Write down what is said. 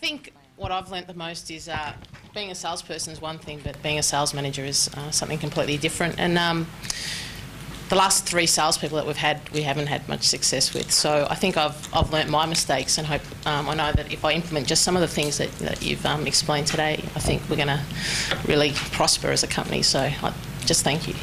I think what I've learnt the most is uh, being a salesperson is one thing, but being a sales manager is uh, something completely different. And um, the last three salespeople that we've had, we haven't had much success with. So I think I've, I've learnt my mistakes and hope um, I know that if I implement just some of the things that, that you've um, explained today, I think we're going to really prosper as a company. So I just thank you.